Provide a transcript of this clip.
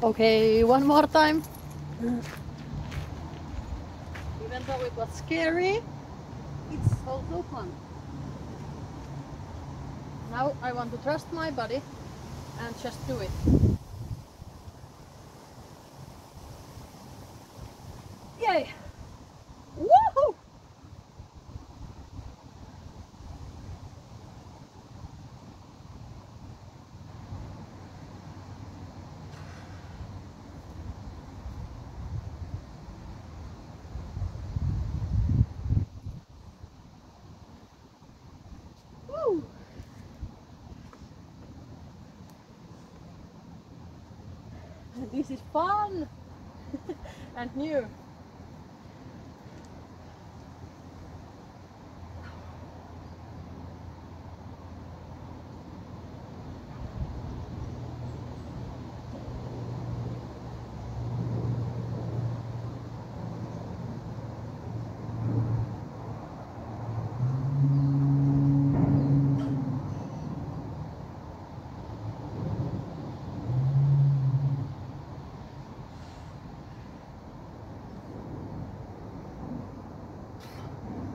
Okay, one more time. Even though it was scary, it's also fun. Now I want to trust my body and just do it. Yay! This is fun and new.